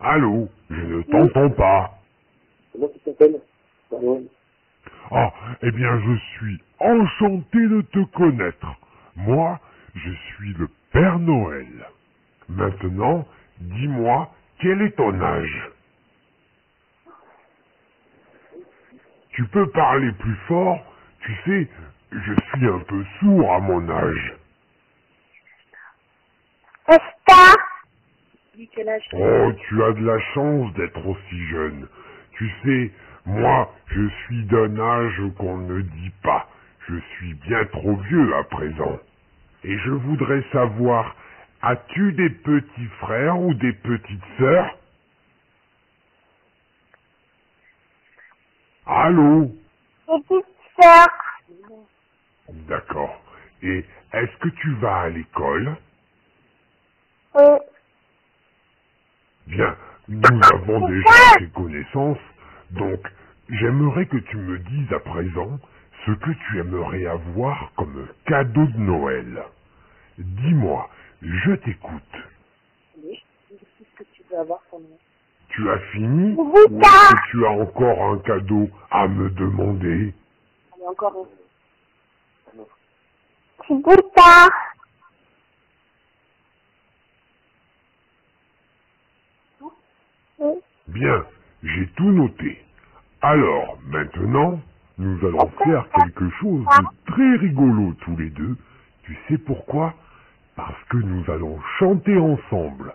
Allô, je ne t'entends pas. Comment tu t'appelles? Ah, eh bien, je suis enchanté de te connaître. Moi, je suis le Père Noël. Maintenant, dis-moi, quel est ton âge? Tu peux parler plus fort Tu sais, je suis un peu sourd à mon âge. Est-ce Dis quel âge t'as Oh, tu as de la chance d'être aussi jeune. Tu sais, moi, je suis d'un âge qu'on ne dit pas. Je suis bien trop vieux à présent. Et je voudrais savoir, as-tu des petits frères ou des petites sœurs? Allô? Petite sœur. D'accord. Et est-ce que tu vas à l'école? Oui. Nous avons déjà fait connaissance, donc j'aimerais que tu me dises à présent ce que tu aimerais avoir comme cadeau de Noël. Dis-moi, je t'écoute. Oui, qu'est-ce que tu veux avoir pour Noël Tu as fini ou est-ce que tu as encore un cadeau à me demander? Allez, encore un. Oui. Bien, j'ai tout noté. Alors, maintenant, nous allons faire quelque chose de très rigolo tous les deux. Tu sais pourquoi? Parce que nous allons chanter ensemble.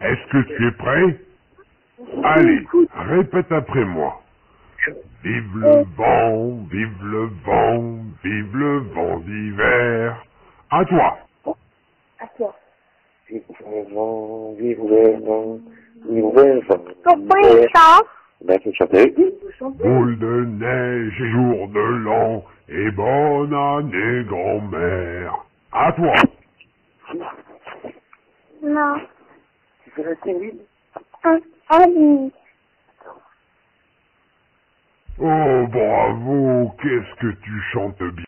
Est-ce que tu es prêt? Allez, répète après moi. Vive le vent, vive le vent, vive le vent d'hiver. À toi. À toi. Vive le vent, vive le vent, vive le vent. Pourquoi il chante? Ben, chanter. Faut chanter. Boule de neige et jour de l'an, et bonne année grand-mère. À toi. Non. Tu fais rester vide Un, un, Oh bravo, qu'est-ce que tu chantes bien.